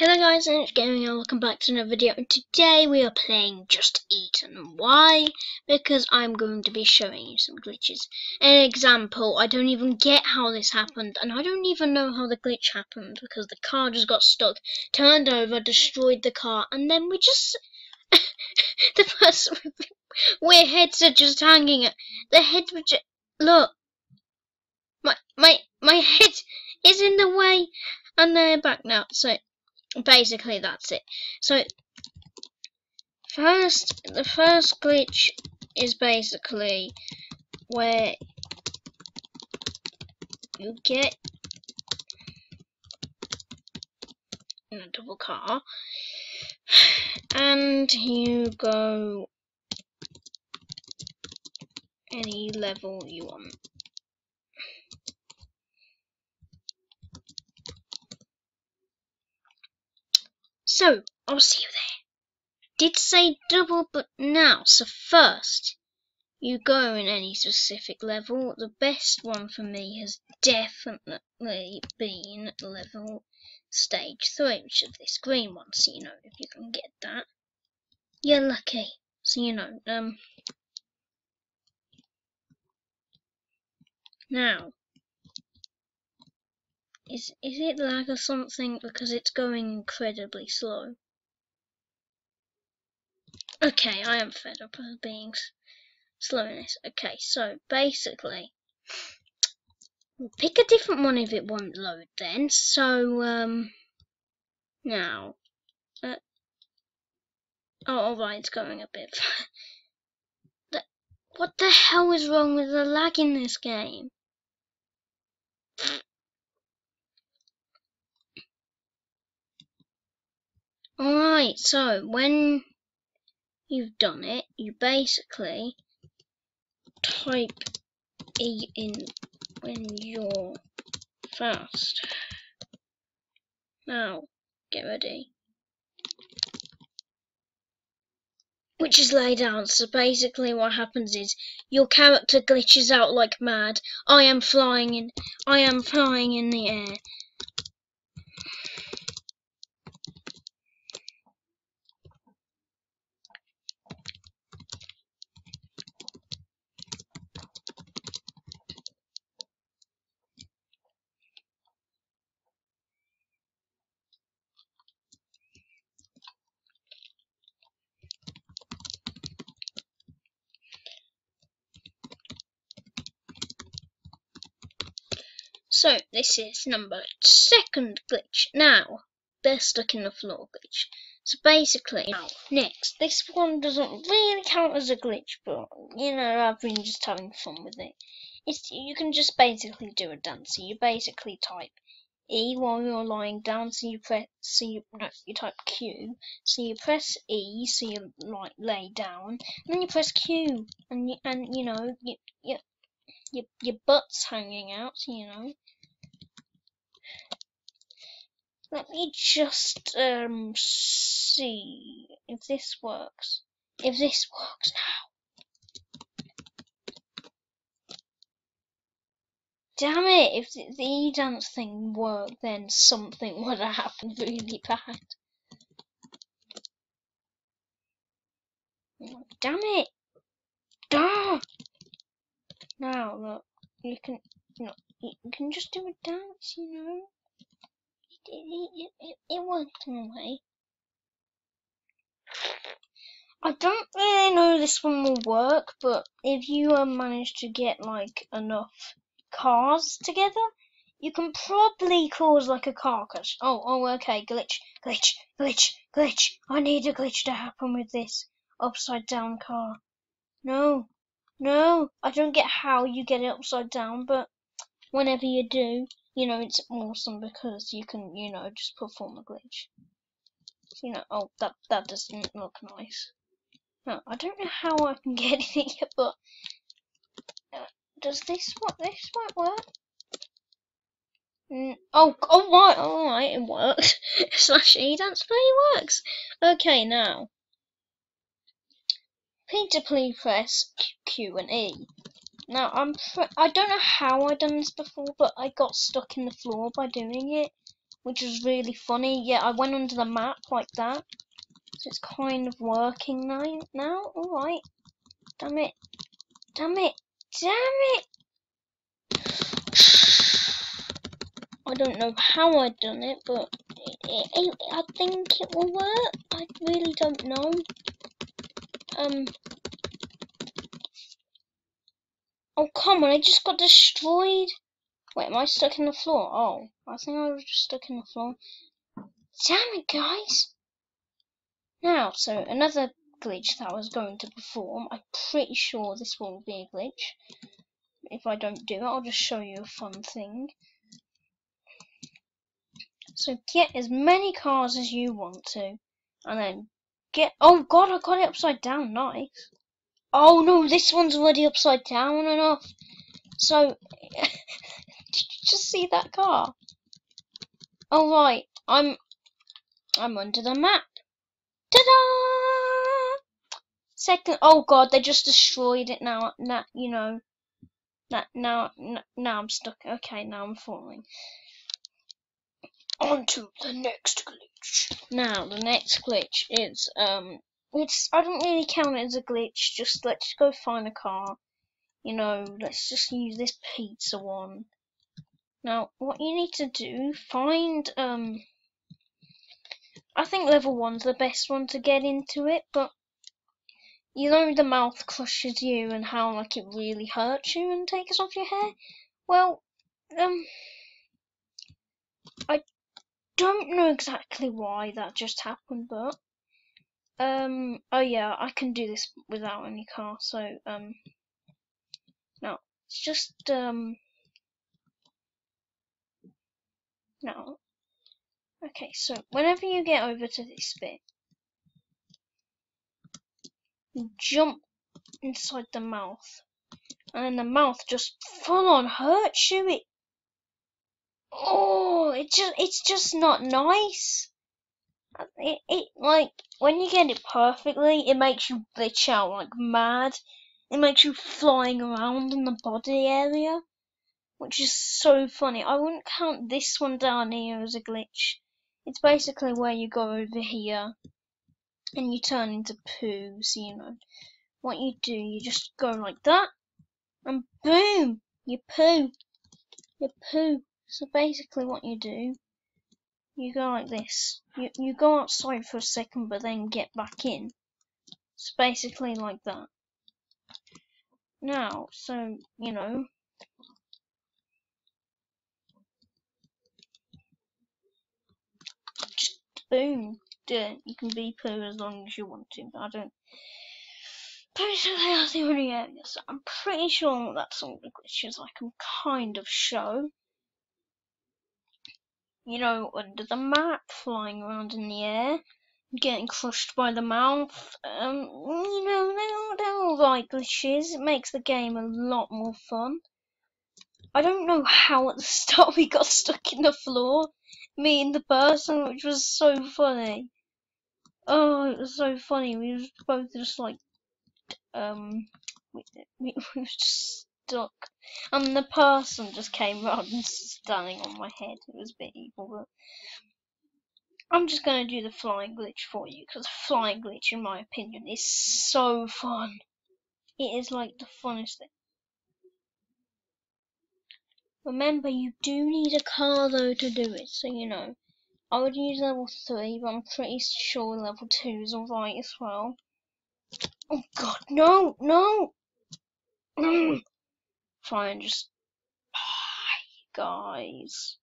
Hello guys, it's Gaming and welcome back to another video. And today we are playing Just Eat and why? Because I'm going to be showing you some glitches. An example, I don't even get how this happened, and I don't even know how the glitch happened because the car just got stuck, turned over, destroyed the car, and then we just the person where heads are just hanging. The head were just look. My my my head is in the way, and they're back now. So basically that's it. So first, the first glitch is basically where you get in a double car and you go any level you want. So, I'll see you there. Did say double, but now, so first, you go in any specific level. The best one for me has definitely been level stage 3, which is this green one, so you know, if you can get that, you're lucky. So, you know, um, now, is is it lag or something because it's going incredibly slow? Okay, I am fed up of being slow in. Okay, so basically, pick a different one if it won't load then. So, um, now, uh, oh, alright, it's going a bit. what the hell is wrong with the lag in this game? Alright, so when you've done it, you basically type E in when you're fast. Now, get ready. Which is laid out, so basically what happens is your character glitches out like mad. I am flying in I am flying in the air. So this is number second glitch. Now they're stuck in the floor glitch. So basically, now next, this one doesn't really count as a glitch, but you know I've been just having fun with it. It's you can just basically do a dance. So you basically type E while you're lying down. So you press so you no, you type Q. So you press E so you like lay down, and then you press Q, and you, and you know you you your your butt's hanging out, you know. Let me just um see if this works. If this works now. Damn it, if the, E-dance thing worked, then something would have happened really bad. Damn it! Duh! Now, look, you can, you know, you can just do a dance, you know. It, it, it, worked in a way. I don't really know this one will work, but if you uh, manage to get like enough cars together, you can probably cause like a car crash. Oh, oh, okay, glitch, glitch, glitch, glitch. I need a glitch to happen with this upside down car. No, no, I don't get how you get it upside down, but whenever you do, you know, it's awesome because you can, you know, just perform a glitch. You know, oh, that, that doesn't look nice. No, I don't know how I can get it yet, but uh, does this what this might work? Mm, oh, oh, right, all right, it works. Slash E dance play works. Okay, now Peter, please press Q and E. Now I'm I don't know how I done this before, but I got stuck in the floor by doing it. which is really funny. Yeah, I went under the map like that. So it's kind of working now. Now, alright. Damn it. Damn it. Damn it. I don't know how I've done it, but it, it, I think it will work. I really don't know. Um. Oh, come on, I just got destroyed. Wait, am I stuck in the floor? Oh, I think I was just stuck in the floor. Damn it, guys. Now, so another glitch that I was going to perform. I'm pretty sure this will be a glitch. If I don't do it, I'll just show you a fun thing. So get as many cars as you want to, and then get. Oh God, I got it upside down. Nice. Oh no, this one's already upside down and off. So, did you just see that car? Oh right, I'm, I'm under the map. Ta-da! Second. Oh God, they just destroyed it now. Now you know. Now, now, now I'm stuck. Okay, now I'm falling on to the next glitch. Now, the next glitch is, um, it's, I don't really count it as a glitch, just let's go find a car. You know, let's just use this pizza one. Now, what you need to do, find, um, I think level one's the best one to get into it, but you know the mouth crushes you and how like it really hurts you and takes off your hair? Well, um, I don't know exactly why that just happened, but um, oh yeah, I can do this without any car. So um, now it's just um, now. Okay, so whenever you get over to this bit, jump inside the mouth, and then the mouth just full on hurts you. It oh, it just it's just not nice. It, it like when you get it perfectly, it makes you glitch out like mad. It makes you flying around in the body area, which is so funny. I wouldn't count this one down here as a glitch. It's basically where you go over here and you turn into poo. So you know what you do. You just go like that, and boom, you poo. You poo. So basically what you do, you go like this. You, you go outside for a second but then get back in. It's basically like that. Now, so, you know, just boom, it. You can be poo as long as you want to, but I don't. Basically, that's the only I'm pretty sure that's all the glitches I can kind of show you know, under the map, flying around in the air, getting crushed by the mouth. Um, you know, they're, they're all right glitches. It makes the game a lot more fun. I don't know how at the start we got stuck in the floor, me and the person, which was so funny. Oh, it was so funny. We were both just like, um, we, we, we were just stuck. And the person just came round and standing on my head. It was a bit evil, but I'm just going to do the flying glitch for you because flying glitch, in my opinion, is so fun. It is like the funnest thing. Remember, you do need a car though to do it, so you know. I would use level 3, but I'm pretty sure level 2 is alright as well. Oh god, no, no! and just. Guys.